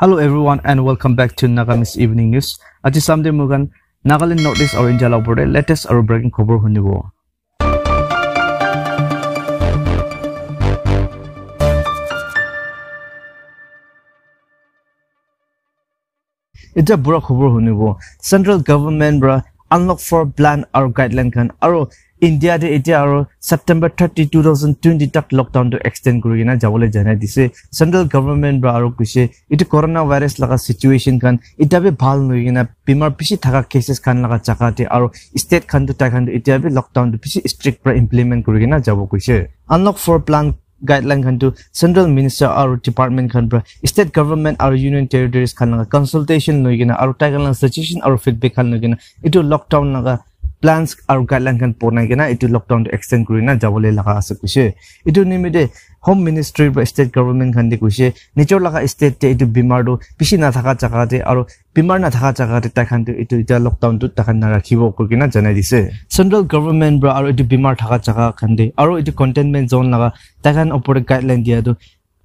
Hello everyone and welcome back to Nagamis Evening News. আজি Sunday mugan Nagaland Northeast or India laborde latest or breaking khobor hunibo. Ita bura khobor hunibo. Central government bra unlock for plan or guideline kan aro India দে এতিয়া আৰু September thirty two thousand twenty তাক লকডাউনটো extend কৰি কিনে যাবলৈ জনাই দিছে central government বা আৰু কৈছে এইটো কৰোণা ভাইৰাছ লগা চিটুৱেশ্যন খান এতিয়া বি ভাল নৈ কিনে বেমাৰ বেছি থকা কেচেছ খান লগা জাগাতে আৰু ষ্টেট খানটো তাই খান এতিয়া বি লকডাউনটো বেছি ষ্ট্ৰিক্ট পৰা ইমপ্লিমেণ্ট কৰি কিনে যাব কৈছে। আনলক ফৰ প্লান গাইডলাইন খানটো চেণ্ট্ৰেল মিনিষ্টাৰ আৰু ডিপাৰ্টমেণ্ট খান পৰা ষ্টেট গভৰ্ণমেণ্ট আৰু ইউনিয়ন টেৰিটৰিজ খান লগা কনচালটেশ্যন লৈ প্লান্স আৰু গাইডলাইন বনাই কিনে এইটো লকডাউনটো এক্সটেণ্ড কৰি না যাবলৈ লগা আছে কৈছে এইটো নিমিত্তে হোম মিনিষ্ট্ৰীৰ পৰা ষ্টেট গভৰ্ণমেণ্ট খান দি কৈছে নিজৰ লগা ষ্টেটে এইটো বেমাৰটো বেছি নাথাকা জেগাতে আৰু বেমাৰ নাথাকা জেগাতে তাইখানটো এইটো এতিয়া লকডাউনটো তাইখান নাৰাখিব কৈ কিনে জনাই দিছে চেণ্ট্ৰেল গভৰ্ণমেণ্ট পৰা আৰু এইটো বেমাৰ থকা জেগা খান দি আৰু এইটো কণ্টেইনমেণ্ট জ'ন লগা তাইখান ওপৰত গাইডলাইন দিয়াটো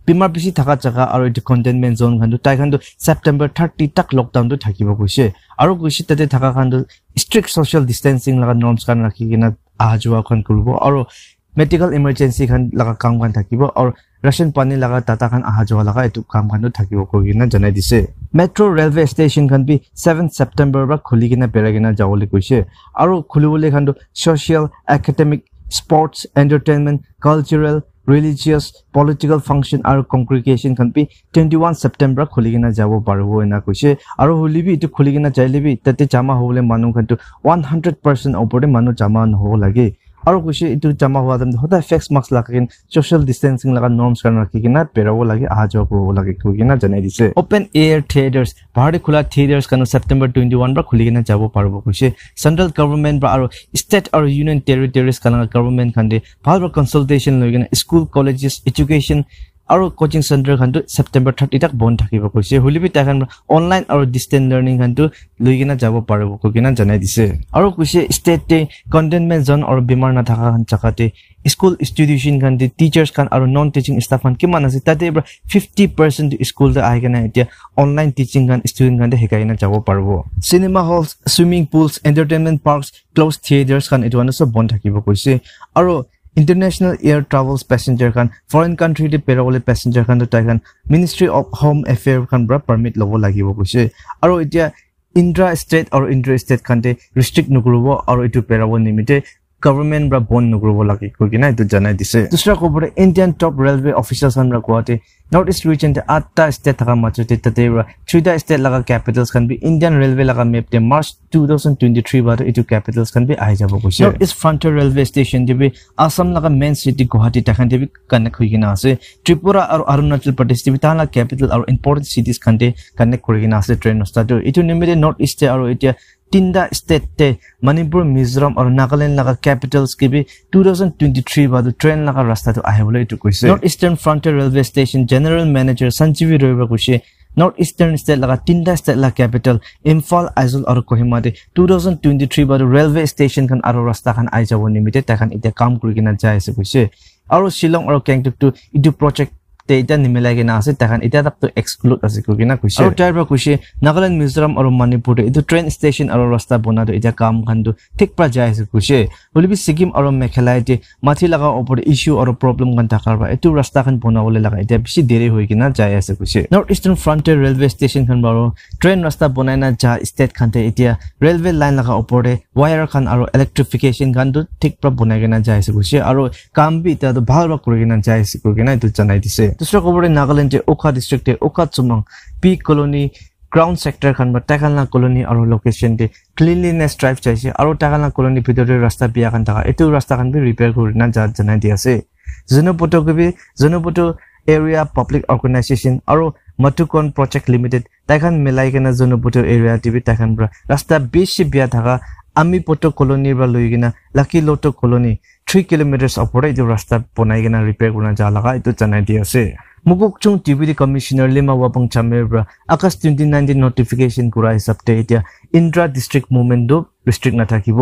বেমাৰ বেছি থকা জেগা আৰু এইটো কণ্টেইনমেণ্ট জ'ন খানটো তাইখানটো ছেপ্টেম্বৰ থাৰ্টি তাক লকডাউনটো থাকিব কৈছে আৰু কৈছে তাতে থকা খানটো ষ্ট্ৰিক্ট ছ'চিয়েল ডিষ্টেঞ্চিং লগা নৰ্মছ খান ৰাখি কিনে অহা যোৱাখন কৰিব আৰু মেডিকেল ইমাৰ্জেঞ্চি খান লগা কাম খান থাকিব আৰু ৰেচন পানী লগা টাটা খান অহা যোৱা লগা এইটো কাম খানো থাকিব কৈ কিনে জনাই দিছে মেট্ৰ' ৰেলৱে ষ্টেচন খান বি ছেভেন ছেপ্টেম্বৰৰ পৰা খুলি কিনে বেৰাই কিনে যাবলৈ কৈছে আৰু খুলিবলৈ খানটো social academic sports entertainment cultural religious political function আৰু কংগ্ৰিগেশ্যন খান বি টুৱেণ্টি ওৱান ছেপ্টেম্বৰ খুলি কিনে যাব পাৰিব এনে কৈছে আৰু হ'লিবি এইটো খুলি কিনে যাইলিবি তাতে জমা হ'বলৈ মানুহ খানটো ওৱান হাণ্ড্ৰেড পাৰ্চেণ্ট ওপৰতে মানুহ জমা নহ'ব লাগে কৈছে এইটো জমা হোৱা টাইম সদায় ফেক্স মাস্ক লাগাই কিনে ছ'চিয়েল ডিষ্টেঞ্চিং লগা নৰ্মছ কাৰণে ৰাখি কিনে পেৰাব লাগে অহা যোৱা কৰিব লাগে কৈ কিনে জনাই দিছে অপেন এয়াৰ থিয়েটাৰ্ছ ভাৰতে খোলা থিয়েটাৰ্ছ কাৰণে ছেপ্টেম্বৰ টুৱেণ্টি ওৱান পৰা খুলি কিনে যাব পাৰিব কৈছে চেণ্ট্ৰেল গভৰ্ণমেণ্ট বা আৰু ষ্টেট আৰু ইউনিয়ন টেৰিটৰিজ কাৰণে গভৰ্ণমেণ্ট খানে ভাল কনচালটেশ্যন লৈ কিনে স্কুল কলেজেছ এডুকেশ্যন আৰু কচিং চেণ্টাৰ খানটো ছেপ্টেম্বৰ থাৰ্টি তাক বন্ধ থাকিব কৈছে। হ'লেবি তাইখন অনলাইন আৰু ডিষ্টেঞ্চ লাৰ্ণিং খানটো লৈ কিনে যাব পাৰিব কৈ কিনে জনাই দিছে। আৰু কৈছে ষ্টেটে কণ্টেইনমেণ্ট জন আৰু বেমাৰ নথকা জেগাতে স্কুল ইনষ্টিটিউশ্যন খান টিচাৰ্ছ খান আৰু নন টিচিং ষ্টাফ খান কিমান আছে তাতে এইবাৰ ফিফটি পাৰ্চেণ্ট স্কুলতে আহি কিনে এতিয়া অনলাইন টিচিং খান ষ্টুডেণ্ট খানে শিকাই কিনে যাব পাৰিব cinema halls swimming pools entertainment parks close theatres খান এইটো মানে চব বন্ধ থাকিব কৈছে। আৰু ইণ্টাৰনেশ্যনেল এয়াৰ ট্ৰাভেলছ পেচেঞ্জাৰ খান ফৰেইন কাণ্ট্ৰিতে পেৰাবলৈ পেচেঞ্জাৰ খান তাইখান মিনিষ্ট্ৰী অফ হোম এফেয়াৰ খান পৰা পাৰ্মিট ল'ব লাগিব কৈছে আৰু এতিয়া ইণ্ট্ৰা ষ্টেট আৰু ইণ্টাৰ ষ্টেট খানতে ৰিষ্ট্ৰিক্ট নকৰিব আৰু এইটো পেৰাব নিমিত্তে গভৰ্ণমেণ্ট পৰা বন্ধ নকৰিব লাগে কৈ কিনে এইটো জনাই দিছে দুসৰা খবৰে ইণ্ডিয়ান টপ ৰেলৱে অফিচাৰ্ছ খান কোৱাতে নৰ্থ ইষ্ট ৰিজনতে আঠটা ষ্টেট থকা মাজতে তাতে থ্ৰীটা ষ্টেট লগা কেপিটেলছ খান বি ইণ্ডিয়ান ৰেলৱে লগা মেপতে March two thousand twenty three বাৰ এইটো কেপিটেলছ খান বি আহি যাব কৈছে north east frontier railway station দিবি আছাম লগা মেইন চিটি গুৱাহাটী তাখান দিবি কানেক্ট হৈ কিনে আছে ত্ৰিপুৰা আৰু অৰুণাচল প্ৰদেশ দিবি তাহালা কেপিটেল আৰু ইম্পৰ্টেণ্ট চিটিজ খানতে কানেক্ট কৰি কিনে আছে ট্ৰেইন ৰাস্তাটো এইটো নিমিত্তে নৰ্থ ইষ্টে আৰু এতিয়া তিনিটা ষ্টেটে মণিপুৰ মিজোৰাম আৰু নাগালেণ্ড লগা কেপিটেলছ কিবি টু থাউজেণ্ড টুৱেণ্টি থ্ৰী বাদু ট্ৰেইন লগা ৰাস্তাটো আহিবলৈ এইটো কৈছে north eastern frontier railway station general manager সঞ্জীৱী ৰয়বা কৈছে নৰ্থ ইষ্টাৰ্ণ ষ্টেট লগা তিনিটা ষ্টেট লগা কেপিটেল ইম্ফল আইজল আৰু কহিমাতে টু থাউজেণ্ড টুৱেণ্টি থ্ৰী বাদু ৰেলৱে ষ্টেচনখন আৰু ৰাস্তাখন আহি যাব নিমিত্তে তাখন এতিয়া কাম কৰি কিনে যাই আছে কৈছে আৰু শ্বিলং আৰু কেংটকটো এইটো প্ৰজেক্ট এতিয়া নিমিলাই কিনে আছে তাহান এতিয়া তাকতো এক্সক্লুড আছে কিনে কৈছে আৰু তাৰ পৰা কৈছে নাগালেণ্ড মিজোৰাম আৰু মণিপুৰতে এইটো ট্ৰেইন ষ্টেচন আৰু ৰাস্তা বনাটো এতিয়া কাম খানটো ঠিক পৰা যাই আছে কৈছে বুলিবি ছিকিম আৰু মেঘালয়তে মাথি লগা ওপৰত ইছ্যু আৰু প্ৰব্লেম খান থকাৰ পৰা এইটো ৰাস্তাখন বনাবলৈ লগা এতিয়া বেছি দেৰি হৈ কিনে যাই আছে কৈছে নৰ্থ ইষ্টাৰ্ণ ফ্ৰণ্টিয়াৰ ৰেলৱে ষ্টেচনখন বাৰু ট্ৰেইন ৰাস্তা বনাই না যা ষ্টেট খানতে এতিয়া ৰেলৱে লাইন লগা ওপৰতে ৱায়াৰ খান আৰু ইলেক্ট্ৰিফিকেশ্যন খানটো ঠিক পৰা বনাই কিনে যাই আছে কৈছে আৰু কাম বি এতিয়াতো ভাল কৰি কিনে যাই আছে কৈ কিনে এইটো জনাই দিছে দুসরা খবরে নাগাল্যান্ডে ওখা ডিস্ট্রিক্টে ওখা চুমাং। পি কলোনি গ্রাউন্ড সেক্টর খান বা টাকালনা কলোনি আর লোকেশনতে ক্লিনলিনেস ড্রাইভ চাইছে আর টাকালনা কলোনি ভিতরে রাস্তা বিয়া খান থাকা। এইটো রাস্তা খান রিপেয়ার করি না যা জানাই দি আছে। জনপটো কবি জনপটো এরিয়া পাব্লিক অর্গানাইজেশন আর মটুকন প্রজেক্ট লিমিটেড তাইখান মিলাই কেনে জনপটো এরিয়া টিভি তাইখান রাস্তা বেশি বিয়া থাকা। আমি পটো কলোনিৰ পৰা লৈ কিনে লাকি লটো কলোনি। থ্ৰী কিলোমিটাৰ্ছ ওপৰত এইটো ৰাস্তা বনাই কিনে ৰিপেয়াৰ কৰিব যা লগা এইটো জনাই দি আছে মুকুকচুং টিভি কমিশ্যনাৰ লিমা ৱাপং চামেৰ পৰা আগষ্ট টুৱেণ্টি নাইনটিন নটিফিকেশ্যন কৰা হিচাপতে এতিয়া ইণ্ট্ৰা ডিষ্ট্ৰিক্ট মুভমেণ্টটো ৰিষ্ট্ৰিক্ট নাথাকিব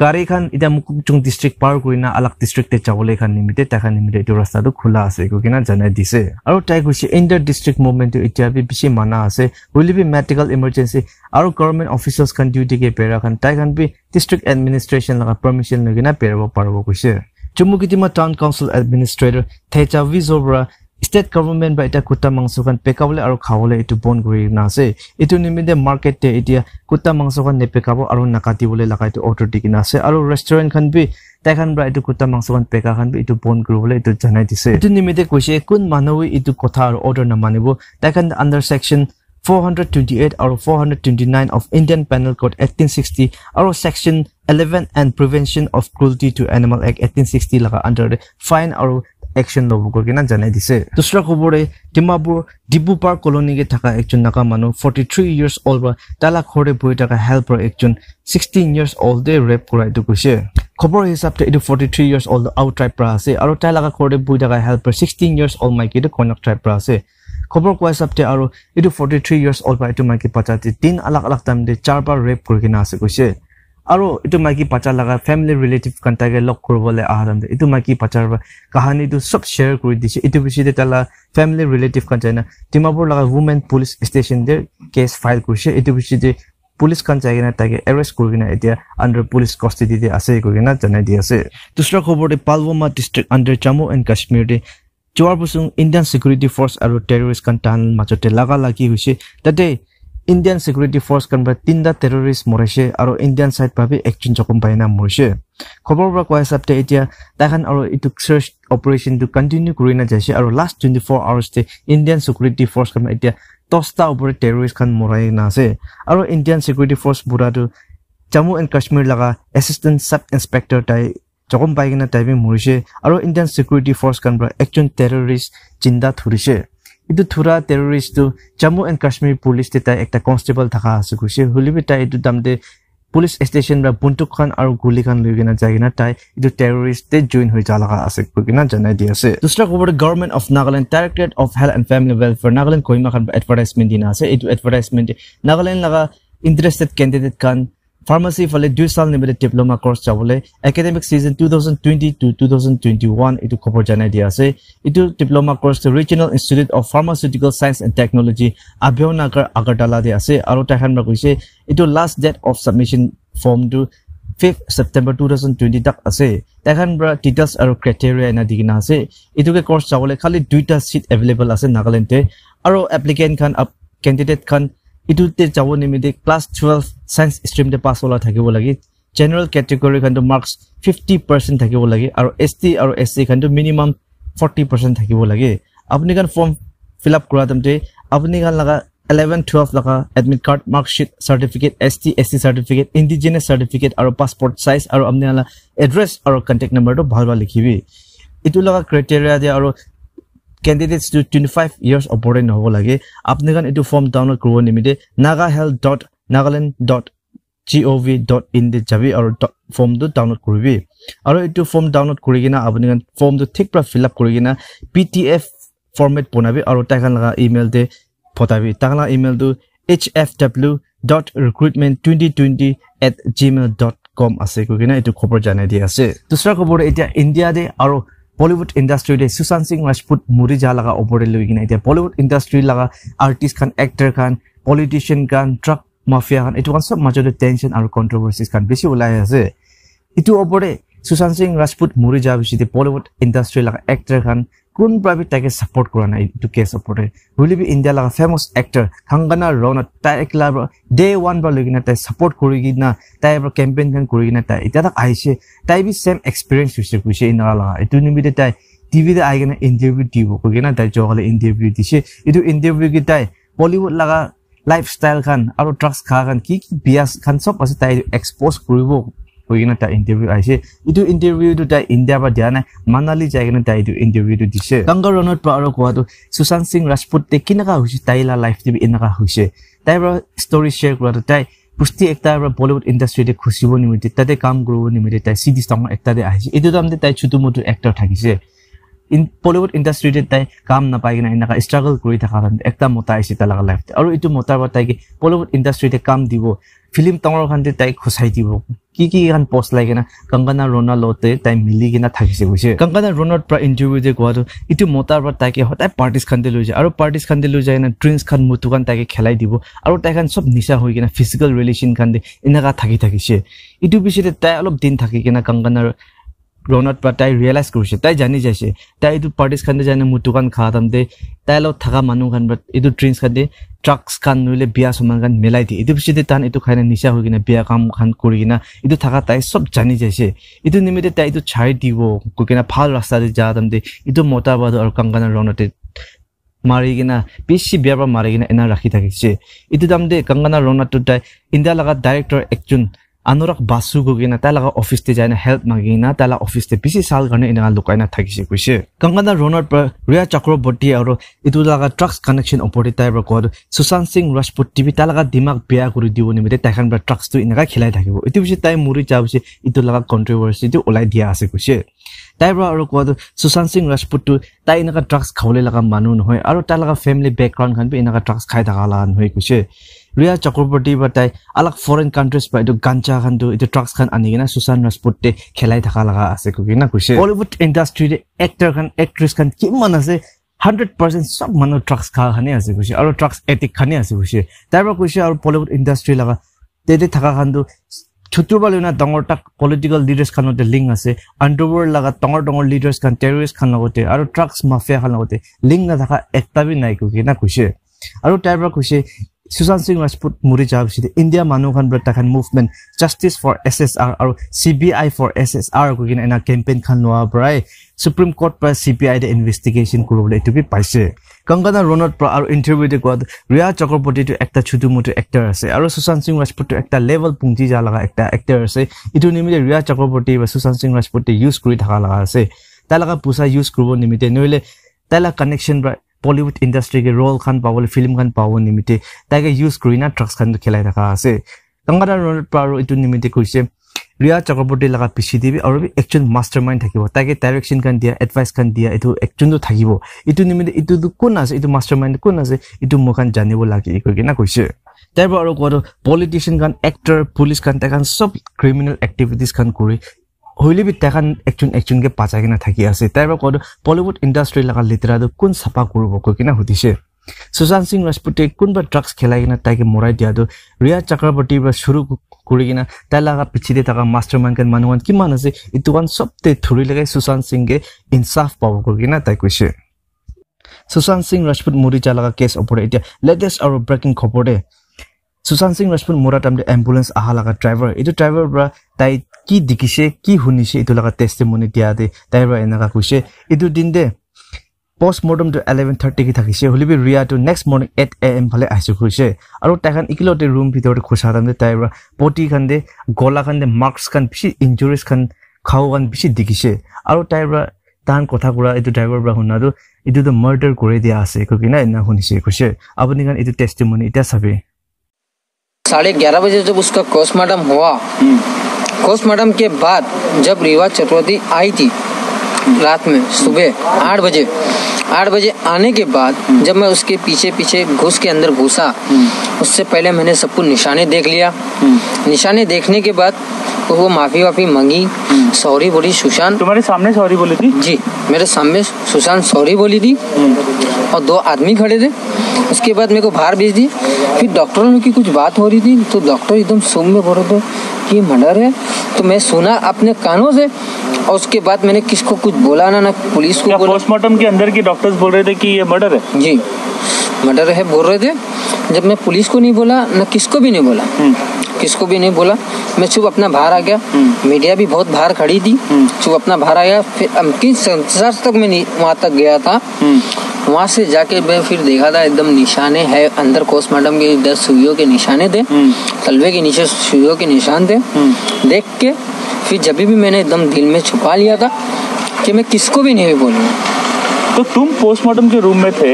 গাড়ী খান এতিয়া মোক যোন ডিষ্ট্ৰিক্ট পাৰ কৰি না আলাক ডিষ্ট্ৰিক্টে যাবলৈ খান নিমিতে তাইখান নিমিতে এইটো ৰাস্তাটো খোলা আছে কৈ কিনে জনাই দিছে আৰু তাই কৈছে ইণ্টাৰ ডিষ্ট্ৰিক্ট মুভমেণ্টটো এতিয়া বি বেছি মানা আছে উইল বি মেডিকেল ইমাৰ্জেঞ্চি আৰু গভৰ্ণমেণ্ট অফিচাৰ্ছ খান ডিউটিকে পেৰা খান তাই খান বি ডিষ্ট্ৰিক্ট এডমিনিষ্ট্ৰেশ্যন লগা পাৰ্মিশ্যন লৈ কিনে পেৰাব পাৰিব কৈছে জম্মু কিটিমা টাউন কাউন্সিল এডমিনিষ্ট্ৰেটৰ থেজা ভিজৰ পৰা ষ্টেট গভৰ্ণমেণ্ট বা এতিয়া কুটা মাংসখন পেকাবলৈ আৰু খাবলৈ এইটো বন্ধ কৰি না আছে এইটো নিমিত্তে মাৰ্কেটে এতিয়া কুটা মাংসখন নেপেকাব আৰু নাকাটিবলৈ লগা এইটো অৰ্ডাৰ দি কিনে আছে আৰু ৰেষ্টুৰেণ্টখন বি তাইখান পৰা এইটো কুটা মাংসখন পেকাখন বি এইটো বন্ধ কৰিবলৈ এইটো জনাই দিছে এইটো নিমিত্তে কৈছে কোন মানুহে এইটো কথা আৰু অৰ্ডাৰ নামানিব তাইখান under section 428 or 429 of Indian Penal Code 1860 or Section 11 and Prevention of Cruelty to Animal Act 1860 laga under action ল'ব কৈ কিনে জনাই দিছে দুচৰা খবৰে ডিমাপুৰ ডিব্ৰু পাৰ্ক কলনীকে থকা একজন নাকা মানুহ ফৰ্টি থ্ৰী ইয়াৰ্ছ অল্ড বা তালা ঘৰতে বহি থকা হেল্পৰ একজন ছিক্সটিন ইয়াৰ্ছ অল্ডে ৰেপ কৰা এইটো কৈছে খবৰ হিচাপে এইটো forty three years old out tribe পৰা আছে আৰু তাই লগা ঘৰতে বহি থকা হেল্পৰ ছিক্সটিন ইয়াৰ্ছ অল্ড মাইকী এইটো কইনক ট্ৰাইব পৰা আছে খবৰ কোৱা হিচাপে আৰু এইটো ফৰ্টি থ্ৰী ইয়াৰ্ছ অল্ড বা এইটো মাইকী পাচাতে তিন আলাগ আলাগ টাইমতে চাৰবাৰ ৰেপ কৰি কিনে আছে কৈছে আৰু এইটো মাইকী বাচ্চা লগা ফেমিলি ৰিলেটিভ কাণ্টাকে লগ কৰিবলৈ অহা টাইমতে এইটো মাইকী বাচ্চাৰ কাহানীটো চব শ্বেয়াৰ কৰি দিছে। এইটো পিছতে তালা ফেমিলি ৰিলেটিভ কাণ্টাই না ডিমাপুৰ লগা ৱুমেন পুলিচ ষ্টেচনতে কেছ ফাইল কৰিছে। এইটো পিছতে পুলিচ খান যাই কিনে তাকে এৰেষ্ট কৰি কিনে এতিয়া আণ্ডাৰ পুলিচ কষ্টিডিতে আছে কৈ কিনে জনাই দি আছে। দুচৰা খবৰতে Pulwama district under Jammu and কাশ্মীৰতে যোৱাৰ বছৰ ইণ্ডিয়ান চিকিউৰিটি ফৰ্চ আৰু টেৰৰিষ্ট খান টান মাজতে লাগা লাগি হৈছে। তাতে ইণ্ডিয়ান চিকিউৰিটি ফৰ্চ কানবা তিনিটা টেৰৰিষ্ট মৰাইছে আৰু ইণ্ডিয়ান চাইড ভাবি একজন জখম পাই না মৰিছে খবৰ পৰা কোৱা হিচাপে এতিয়া তাইখান আৰু এইটো চাৰ্চ অপাৰেশ্যনটো কণ্টিনিউ কৰি নাযাইছে আৰু লাষ্ট টুৱেণ্টি ফ'ৰ আৱাৰ্ছতে ইণ্ডিয়ান চিকিউৰিটি ফৰ্চ কানবা এতিয়া দহটা ওপৰত টেৰৰিষ্ট খান মৰাই না আছে আৰু ইণ্ডিয়ান চিকিউৰিটি ফৰ্চ বুঢ়াটো জম্মু এণ্ড কাশ্মীৰ লগা এছিষ্টেণ্ট চাব ইন্সপেক্টৰ তাই জখম পাই কিনে তাই মৰিছে আৰু ইণ্ডিয়ান চিকিউৰিটি ফৰ্চ কানবা একজন টেৰৰিষ্ট চিন্তা ধৰিছে এইটো থোৰা টেৰৰিষ্টটো জম্মু এণ্ড কাশ্মীৰ পুলিচ তাই এটা কনষ্টেবল থকা আছে কৈছে হ'লেও তাই এইটো দামতে পুলিচ ষ্টেচন বা বন্দুকখন আৰু গুলীখন লৈ কিনে যাই কিনে তাই এইটো টেৰৰিষ্টে জইন হৈ যা লগা আছে কৈ কিনে জনাই দি আছে দুচৰা খবৰ government of Nagaland directorate of health and family welfare Nagaland কহিমাখন advertisement দিনা আছে এইটো এডভাৰটাইজমেণ্টে নাগালেণ্ড লগা ইণ্টাৰেষ্টেড কেণ্ডিডেট খান ফাৰ্মাচী ফালে দুই চাল নিমিত্তে ডিপ্ল'মা কৰ্চ যাবলৈ academic session two thousand twenty two two thousand twenty one এইটো খবৰ জনাই দিয়া আছে এইটো diploma course regional institute of pharmaceutical science and technology আভ্যনাগৰ আগৰতালাতে আছে আৰু তেখেত কৈছে এইটো লাষ্ট ডেট অফ ছাবমিশ্যন ফৰ্মটো fifth September two thousand twenty তাক আছে তেখেত পৰা ডিটেইলছ আৰু ক্ৰাইটেৰিয়া এনে দি কিনে আছে এইটোকে কৰ্চ যাবলৈ খালি দুইটা ছিট এভেইলেবল আছে নাগালেণ্ডে আৰু এপ্লিকেণ্ট খান কেণ্ডিডেট খান এইটোতে যাব নিমিত্তে ক্লাছ টুৱেলভ চায়েন্স ষ্ট্ৰীমতে পাছ ওলা থাকিব লাগে। জেনেৰেল কেটেগৰী খানটো মাৰ্কছ ফিফটি পাৰ্চেণ্ট থাকিব লাগে আৰু এছ টি আৰু এছ চি খানটো মিনিমাম ফৰ্টি পাৰ্চেণ্ট থাকিব লাগে। আপুনি খান ফৰ্ম ফিল আপ কৰা টাইমতে আপুনি খান লগা এলেভেন টুৱেলভ লগা admit card marksheet certificate S T S C certificate indigenous certificate আৰু পাছপৰ্ট চাইজ আৰু আপুনি এড্ৰেছ আৰু কণ্টেক্ট নম্বৰটো ভাল ভাল লিখিবি। এইটো লগা ক্ৰাইটেৰিয়া দিয়ে আৰু candidates to twenty five years অপৰেণ্ট নহ'ব লাগে। আপুনি কাৰণ এইটো ফৰ্ম ডাউনলোড কৰিব নিমিতে Naga health dot Nagaland dot G O' V dot in যাবি আৰু ফৰ্মটো ডাউনলোড কৰিবি। আৰু এইটো ফৰ্ম ডাউনলোড কৰি কিনে আপুনি ফৰ্মটো ঠিক পৰা ফিল আপ কৰি কিনে পি টি এফ ফৰ্মেট বনাবি আৰু তাইখন লগা ইমেইলতে পঠাবি। তাক লগা ইমেইলটো H F W dot recruitment twenty twenty at Gmail dot com আছে। কৈ কিনে এইটো খবৰ জনাই দি আছে। দুচৰা খবৰ এতিয়া ইণ্ডিয়াতে আৰু বলিউড ইণ্ডাষ্ট্ৰীতে সুশান্ত সিং ৰাজপুত মৰি যা লগা ওপৰতে লৈ কিনে এতিয়া বলিউড ইণ্ডাষ্ট্ৰীৰ লগা আৰ্টিষ্ট খান এক্টাৰ খান পলিটিচিয়ান খান ট্ৰাক মাফিয়া খান এইটো খান চব মাজতে টেনশ্যন আৰু কণ্ট্ৰভাৰ্চিজ খান বেছি ওলাই আছে এইটো ওপৰতে সুশান্ত সিং ৰাজপুত মৰি যোৱাৰ পিছতে বলিউড ইণ্ডাষ্ট্ৰীৰ লগা এক্টাৰ খান কোনবাবে তাকে ছাপৰ্ট কৰা নাই এইটো কেছ ওপৰতে বুলিবি ইণ্ডিয়া লগা ফেমাছ এক্টাৰ হাংগানা ৰনত তাই একলা ডে ওৱান পৰা লৈ কিনে তাই ছাপৰ্ট কৰি কিনা তাই এবাৰ কেম্পেইন কৰি কিনে তাই। এতিয়া তাক আহিছে তাই বি ছেম এক্সপিৰিয়েঞ্চ হৈছে কৈছে ইনাৰা লগা এইটো নিমিত্তে তাই টিভিতে আহি কিনে ইণ্টাৰভিউ দিব কৈ কিনে তাই যোৱাকালি ইণ্টাৰভিউ দিছে। এইটো ইণ্টাৰভিউ কি তাই বলিউড লগা লাইফ ষ্টাইল খান আৰু ড্ৰাগছ খা খান কি কি বিয়া খান চব আছে তাই এক্সপ'জ কৰিব। কৈ কিনে তাই ইণ্টাৰভিউ আহিছে এইটো ইণ্টাৰভিউটো তাই ইণ্ডিয়াৰ পৰা দিয়া নাই মানালী যাই কিনে তাই এইটো ইণ্টাৰভিউটো দিছে গংগা ৰণত পৰা আৰু কোৱাটো সুশান্ত সিং ৰাজপুতে কেনেকুৱা হৈছে তাইলা লাইফ টিভি এনেকুৱা হৈছে তাইৰ পৰা ষ্টৰি শ্বেয়াৰ কৰাটো তাই পুষ্টি একটাৰ পৰা বলিউড ইণ্ডাষ্ট্ৰীতে খুচিব নিমিত্তে তাতে কাম কৰিব নিমিত্তে তাই চিডি ষ্টঙৰ একটাতে আহিছে এইটো তাৰমানে তাই চুটু মুটু এক্টৰ থাকিছে বলিউড ইণ্ডাষ্ট্ৰিতে তাই কাম নাপাই কিনে এনেকুৱা ষ্ট্ৰাগল কৰি থকা কাৰণে মতা আহিছে তাৰ লগা লাইফতে আৰু এইটো মতাৰ পৰা তাইকে বলিউড ইণ্ডাষ্ট্ৰিতে কাম দিব ফিল্ম টাঙৰ খানতে তাইক খুচাই দিব কি কি এখন পষ্ট লাগে না কংকনা ৰণাৰ লগতে তাই মিলি কিনে থাকিছে গৈছে কংকনা ৰণাৰ পৰা ইণ্টাৰভিউ যে কোৱাটো এইটো মতাৰ পৰা তাইকে সদায় পাৰ্টিজ খানতে লৈ যায় আৰু পাৰ্টিজ খানতে লৈ যায় কিনে ড্ৰিংকছ খান মুটু খান তাইকে খেলাই দিব আৰু তাইখান চব নিচা হৈ কিনে ফিজিকেল ৰিলেশ্যন খান এনেকুৱা থাকি থাকিছে ইটো পিছতে তাই অলপ দিন থাকি কিনে কংকনাৰ ৰণত পৰা তাই ৰিয়েলাইজ কৰিছে তাই জানি যাইছে। তাই এইটো পাৰ্টিজ খান জানে মুটু খান খা দাম দে। তাইৰ লগত থকা মানুহ খান বা এইটো ড্ৰিংকছ খান দিয়ে ট্ৰাকছ খান নহ'লে বিয়া চমান খান মেলাই দিয়ে। এইটো পিছতে তান এইটো খাই নিচা হৈ কিনে বিয়া কাম খান কৰি কিনে এইটো থকা তাই চব জানি যাইছে। এইটো নিমিত্তে তাই এইটো চাই দিব কৈ কিনে ভাল ৰাস্তাতে যা দাম দে। এইটো মতা বাদ আৰু কংকানা ৰণতে মাৰি কিনে বেছি বিয়াৰ পৰা মাৰি কিনে এনে ৰাখি থাকিছে। এইটো দাম দে কংকানা ৰণাটো তাই। ইণ্ডিয়া লগা ডাইৰেক্টৰ একজন আনুৰাগ বাছু গৈ কিনে তাই লগা অফিচতে যায় না হেল্প মাগি কিনে তাই লগা অফিচতে বেছি চাল কাৰণে এনেকুৱা লুকাই না থাকিছে কৈছে কংকানা ৰণৰ পৰা ৰিয়া চক্ৰৱৰ্তী আৰু এইটো লগা ট্ৰাকছ কানেকশ্যন ওপৰতে তাইৰ পৰা কোৱা সুশান্ত সিং ৰাজপুতি তাই লগা দিমাগ বেয়া কৰি দিব নিমিত্তে তাইখান পৰা ট্ৰাকছটো এনেকুৱা খেলাই থাকিব এইটো পিছত তাই মৰি পিছত এইটো লগা কণ্ট্ৰভাৰ্চিটো ওলাই দিয়া আছে কৈছে তাইৰ পৰা আৰু কোৱাটো সুশান্ত সিং ৰাজপুতটো তাই এনেকুৱা ড্ৰাগছ খাবলৈ লগা মানুহ নহয় আৰু তাই লগা ফেমিলি বেকগ্ৰাউণ্ড খান এনেকুৱা ড্ৰাগছ খাই থকা লগা নহয় কৈছে ৰিয়া চক্ৰৱৰ্তী বা তাই অলপ ফৰেইন কাণ্ট্ৰিজ পৰা এইটো গাঞ্জা খানটো এইটো ড্ৰাগছ খান আনি কিনে সুশান্ত ৰাজপুতে খেলাই থকা লগা আছে কৈ কৈছে বলিউড ইণ্ডাষ্ট্ৰিতে এক্টৰ খান এক্ট্ৰেছ খান কিমান আছে হাণ্ড্ৰেড পাৰ্চেণ্ট চব মানুহ ড্ৰাগছ খোৱা খানে আছে কৈছে আৰু ড্ৰাগছ এটিক খানে আছে কৈছে তাৰ কৈছে আৰু বলিউড ইণ্ডাষ্ট্ৰি লগা তেতে থকা খানটো ছুটুৰ পৰা লৈ না ডাঙৰ তাক পলিটিকেল লিডাৰ্ছ খানতে লিংক আছে আণ্ডাৰৱৰ্ল্ড লগা ডাঙৰ ডাঙৰ লিডাৰ্ছ খান টেৰৰিষ্ট খান লগতে আৰু ট্ৰাকছ মাফিয়া খান লগতে লিংক নাথাকা একটা বি নাই কৈ কিনে কৈছে আৰু তাৰ পৰা কৈছে সুশান্ত সিং ৰাজপুত মৰি যোৱাৰ পিছতে ইণ্ডিয়া মানুহখন তাখন movement justice for S S R আৰু C B I for S S R কৈ কিনে এনে কেম্পেইন খান লোৱাৰ পৰাই সুপ্ৰিম কোৰ্ট পৰা চি বি আই ইনভেষ্টিগেশ্যন কৰিবলৈ এইটো বি পাইছে কংকনা ৰণত পৰা আৰু ইণ্টাৰভিউতে কোৱাত ৰিয়া চক্ৰৱৰ্তীটো এটা চুটু মুটু এক্টাৰ আছে আৰু সুশান্ত সিং ৰাজপুতটো এটা লেভেল পুঞ্জি যা লগা এটা এক্টাৰ আছে এইটো নিমিত্তে ৰিয়া চক্ৰৱৰ্তী বা সুশান্ত সিং ৰাজপুতে ইউজ কৰি থকা লগা আছে তাই লগা পইচা ইউজ কৰিব নিমিত্তে নহ'লে তাই লগা কানেকশ্যন বা বলিউড ইণ্ডাষ্ট্ৰিকে ৰল খান পাবলৈ ফিল্ম খান পাব নিমিত্তে তাইকে ইউজ কৰি না ড্ৰাগছ খানটো খেলাই থকা আছে কংকনা ৰণত পৰা এইটো নিমিত্তে কৈছে ৰিয়া চক্ৰৱৰ্তী লগা পিছি দিবি আৰু একজন মাষ্টাৰ মাইণ্ড থাকিব তাকে ডাইৰেকশ্যন খান দিয়া এডভাইচ খান দিয়া এইটো একজনটো থাকিব এইটো নিমিত্তে এইটোতো কোন আছে এইটো মাষ্টাৰ মাইণ্ড কোন আছে এইটো মোক খান জানিব লাগে কৈ কিনে কৈছে তাৰ পৰা আৰু কোৱাটো পলিটিচিয়ান খান এক্টৰ পুলিচ খান তেখান চব ক্ৰিমিনেল এক্টিভিটিজ খান কৰি হইলে বি তেখান একজন একজনকে পাচাই কিনে থাকি আছে। তাৰ পৰা কোৱাটো বলিউড ইণ্ডাষ্ট্ৰি লগা লেতেৰাটো কোন চাফা কৰিব কৈ কিনে সুধিছে। সুশান্ত সিং ৰাজপুতে কোনোবা ড্ৰাগছ খেলাই কিনে তাইকে মৰাই দিয়াটো ৰিয়া চক্ৰৱৰ্তীৰ পৰা চুৰু কৰি কিনে তাই লগা পিছিতে থকা মাষ্টাৰ মাইণ্ড খান মানুহ কিমান আছে এইটো কান চবতে ধৰি লগাই সুশান্ত সিংকে ইনচাফ পাব কৈ কিনে তাই কৈছে। সুশান্ত সিং ৰাজপুত মৰি যোৱা লগা কেছ ওপৰত এতিয়া লেটেষ্ট আৰু ব্ৰেকিং খবৰ সুশান্ত সিং ৰাজপুত মৰা টাইমতে এম্বুলেঞ্চ অহা লগা ড্ৰাইভাৰ এইটো ড্ৰাইভাৰৰ পৰা তাই কি দেখিছে কি শুনিছে এইটো লগা টেষ্টিমনি দিয়া দে পৰা এনেকুৱা কৈছে এইটো দিন দে পষ্ট মৰ্টমটো এলেভেন থাৰ্টিকে থাকিছে হ'লেবি ৰিয়াটো next morning eight A M ফালে আহিছে কৈছে আৰু তাইখন ইকিলতে ৰুম ভিতৰতে খোজা তাৰমানে তাইৰ পৰা পটি খান দে গলা খান দে মাৰ্কছ খান বেছি ইঞ্জুৰিজ খান খাওঁ খান বেছি দেখিছে তাইৰ পৰা তাহান কথা কৰা এইটো ড্ৰাইভাৰৰ পৰা শুনাটো এইটোতো মাৰ্ডাৰ কৰি দিয়া আছে কৈ কিনে এদিনা শুনিছে কৈছে আপুনি কাৰণ এইটো টেষ্টিমনি এতিয়া চাবি साढ़े ग्यारह बजे जब उसका पोस्टमार्टम हुआ पोस्टमार्टम के बाद जब रीवा चतुर्थी आई थी रात में सुबह आठ बजे आठ बजे आने के बाद जब मैं उसके पीछे पीछे घुस के अंदर घुसा उससे पहले मैंने सबको निशाने देख लिया। निशाने देखने के बाद तो वो माफ़ी वाफी मांगी सॉरी बोली सुशांत। तुम्हारे सामने सॉरी बोली थी? जी मेरे सामने सुशांत सॉरी बोली थी। और दो आदमी खड़े थे। उसके बाद मेरे को बाहर भेज दिए। फिर डॉक्टरों की कुछ बात हो रही थी तो डॉक्टर एकदम सुम में बोल रहे थे कि मर्डर है। तो मैं सुना अपने कानों से और उसके बाद मैंने किसको कुछ बोला ना ना पुलिस को पोस्टमार्टम के अंदर के डॉक्टर्स बोल रहे थे कि ये मर्डर है? जी मर्डर है बोल रहे थे। जब मैं पुलिस को नहीं बोला न किसको भी नहीं बोला। किसको भी नहीं बोला। मैं चुप अपना बाहर आ गया। मीडिया भी बहुत बाहर खड़ी थी। चुप अपना बाहर आ गया फिर अंकित संसार तक मैं वहाँ तक गया था। वहाँ से जाके मैं फिर देखा था एकदम निशाने है अंदर पोस्टमार्टम के दस सुइयों के निशाने थे तलवे के नीचे सुइयों के निशान थे। देख के फिर जब भी मैंने एकदम दिल में छुपा लिया था कि मैं किसको भी नहीं बोलूँगा। तो तुम पोस्टमार्टम के रूम में थे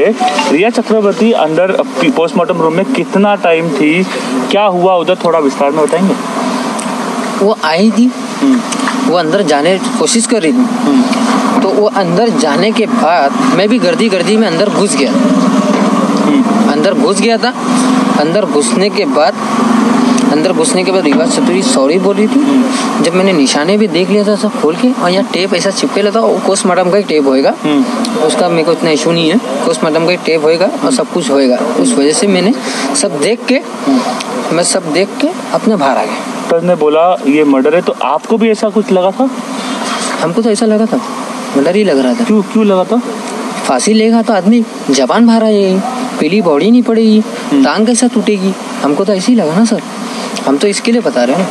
रिया चक्रवर्ती अंदर पोस्टमार्टम रूम में कितना टाइम थी क्या हुआ उधर थोड़ा विस्तार में बताएँगे? वो आई थी वो अंदर जाने की कोशिश कर रही थी। तो वो अंदर जाने के बाद मैं भी गर्दी गर्दी में अंदर घुस गया। अंदर घुस गया था। अंदर घुसने के बाद अंदर घुसने के बाद रिवाज चतुरी सॉरी बोल रही थी। जब मैंने निशाने भी देख लिया था सब खोल के और यहाँ टेप ऐसा चिपके था वो पोस्टमार्टम का ही टेप होएगा। उसका मेरे को इतना इशू नहीं है। पोस्टमार्टम का ही टेप होएगा और सब कुछ होएगा। उस वजह से मैंने सब देख के मैं सब देख के अपने बाहर आ गया। डॉक्टर ने बोला ये मर्डर है तो आपको भी ऐसा कुछ लगा था? हमको तो ऐसा लगा था। डर ही लग रहा था। क्यों क्यों लगा था? फांसी लेगा तो आदमी जवान जबान भारा है पीली बॉडी नहीं पड़ेगी हम्म। टांग कैसा टूटेगी? हमको तो ऐसे ही लगा ना सर। हम तो इसके लिए बता रहे हैं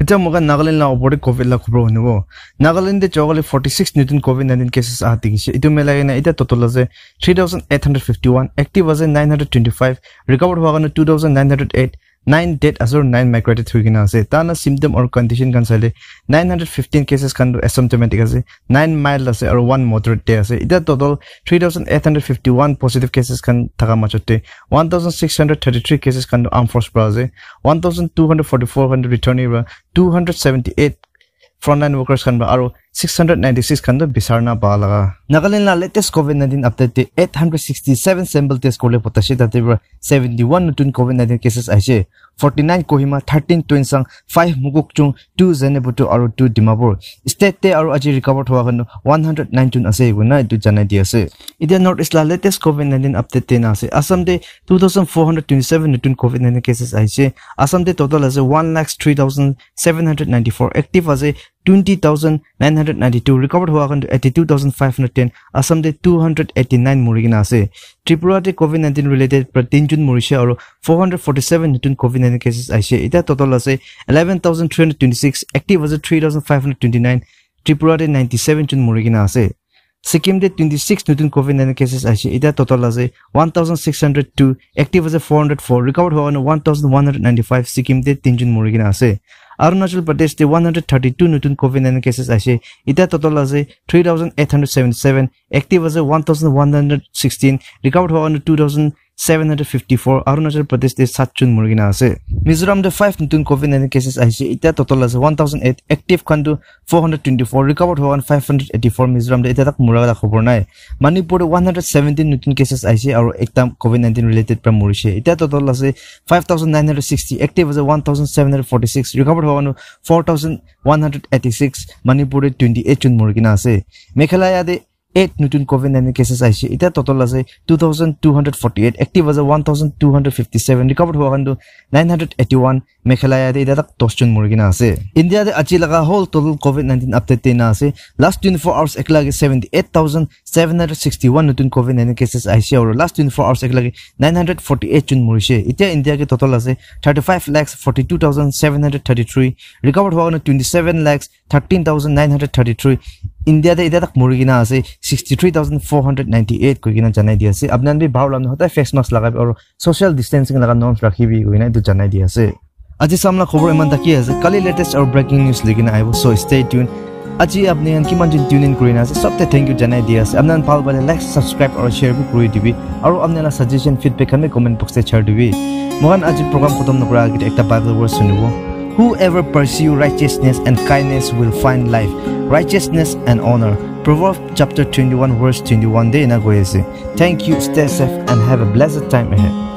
इतना इचामगा अच्छा, नागालैंड ना ओपोरे कोविड ला खबर होने वो। नागालैंड दे चौगले 46 न्यूटन कोविड 19 केसेस आती इतने में लगे ना इता टोटल जे 3851 एक्टिव वजे 925 रिकवर्ड हुआ होगा 2908 নাইন ডেট আছে আৰু নাইন মাইক্ৰ'টেড হৈ কিনে আছে তাৰ না চিমটম আৰু কণ্ডিশ্যন কাৰণ চালে নাইন হাণ্ড্ৰেড ফিফটিন কেছেছ খানটো এছমটমেটিক আছে নাইন মাইল্ড আছে আৰু ওৱান মডাৰেট ডে আছে এতিয়া total three thousand eight hundred fifty one positive cases খান থকাৰ মাজতে one thousand six hundred thirty three cases খানটো arm force পৰা আছে one thousand two hundred forty four hundred ৰিটাৰ্ণিৰ পৰা two hundred seventy eight frontline workers kan ba aro 696 kan do bisarna ba laga nagaland la latest covid 19 update 867 sample test korle potashi tate 71 nutun covid 19 cases aise 49 kohima 13 twinsang 5 muguk chung 2 zenebutu aro 2 dimapur state te aro aji recover thwa kan 119 ase guna itu janai di ase idia north east la latest covid 19 update te na ase assam de 2427 nutun covid 19 cases aise assam de total ase 1 lakhs 3794 active ase 20992 recovered হোৱা কিন্তু 82510 আসাম দে 289 মৰিকিনা আছে ত্ৰিপুৰাতে Covid 19 related প্ৰায় তিনজন মৰিছে আৰু 447 নতুন Covid 19 cases আহিছে এতিয়া টোটাল আছে 11326 এক্টিভ আছে 3529 ত্ৰিপুৰাতে 97 জন মৰিকিনা আছে ছিকিম দে 26 নতুন কোভিড 19 কেছেছ আহিছে এতিয়া টোটাল আছে 1602 এক্টিভ আছে 404 ৰিকভাৰ্ড হোৱা 1195 ছিকিম দে তিনজন মৰিকিনা আছে Arunachal Pradesh one hundred thirty two নতুন কভিড নাইণ্টিন কেছেছ আছে এতিয়া ট'টেল আছে three thousand eight hundred seventy seven active আছে one thousand one hundred sixteen recovered হোৱা two thousand seven hundred fifty four Arunachal Pradesh সাতজন মুৰ্গিনা আছে মিজোৰাম দে ফাইভ নতুন কভিড নাইণ্টিন কেছেছ আহিছে এতিয়া ট'টেল আছে one thousand eight active খানটো four hundred twenty four recovered হোৱা five hundred eighty four Mizoram দে এতিয়া তাক মৰা এটা খবৰ নাই মণিপুৰত ওৱান হাণ্ড্ৰেড ছেভেণ্টিন নতুন কেছেছ আহিছে আৰু একটা কভিড নাইণ্টিন ৰিলেটেড পৰা মৰিছে এতিয়া ট'টেল আছে five thousand nine hundred sixty active আছে one thousand seven hundred forty six recovered হোৱা four thousand one hundred eighty six মণিপুৰত টুৱেণ্টি এইট জন মৰিকিনা আছে মেঘালয়াতে এইট নতুন কোভিড নাইণ্টিন কেছেছ আহিছে। এতিয়া ট'টেল আছে two thousand two hundred forty eight active আছে one thousand two hundred fifty seven recovered হোৱা কাৰণটো নাইন হাণ্ড্ৰেড এইটি ওৱান মেঘালয়াতে এতিয়া তাক দহজন মৰিকিনা আছে। ইণ্ডিয়াতে আজি লগা হ'ল ট'টেল কোভিড নাইণ্টিন আপডেট টেনা আছে। লাষ্ট টুৱেণ্টি ফ'ৰ আৱাৰ্ছ একেলগে seventy eight thousand seven hundred sixty one নতুন কোভিড নাইণ্টিন কেছেছ আহিছে আৰু লাষ্ট টুৱেণ্টি ফ'ৰ আৱাৰ্ছ একেলগে নাইন হাণ্ড্ৰেড ফৰ্টি এইট জন মৰিছে। এতিয়া ইণ্ডিয়াকে ট'টেল আছে thirty five lakhs forty two thousand seven hundred thirty three recovered হোৱা কাৰণে twenty seven lakhs thirteen thousand nine hundred thirty three ইণ্ডিয়াতে এতিয়া তাক মৰি কিনা আছে sixty three thousand four hundred ninety eight কৈ কিনে জনাই দি আছে আপোনাৰ বি ভাও লাভ সদায় ফেচ মাস্ক লগাবি আৰু ছ'চিয়েল ডিষ্টেঞ্চিং লগা নৰ্মছ ৰাখিবি কৈ কিনে এইটো জনাই দি আছে আজি চামলা খবৰ ইমান থাকি আছে কালি লেটেষ্ট আৰু ব্ৰেকিং নিউজ লৈ কিনে আহিব চ' ষ্টে টিউন আজি আপুনি কিমান যোন টিউন ইন কৰি আছে চবতে থেংক ইউ জনাই দি আছে আপোনাৰ ভাল পালে লাইক ছাবস্ক্ৰাইব আৰু শ্বেয়াৰবোৰ কৰি দিবি আৰু আপোনাৰ ছাজেশ্যন ফিডবেক আমি কমেণ্ট বক্সতে শ্বেয়াৰ দিবি মই আজি প্ৰগ্ৰাম খতম নকৰা আগতে এটা বাইবেল ৱৰ্ড শুনিব Whoever pursue righteousness and kindness will find life, righteousness and honor. Proverbs chapter 21 verse 21 day na Thank you, stay safe and have a blessed time ahead.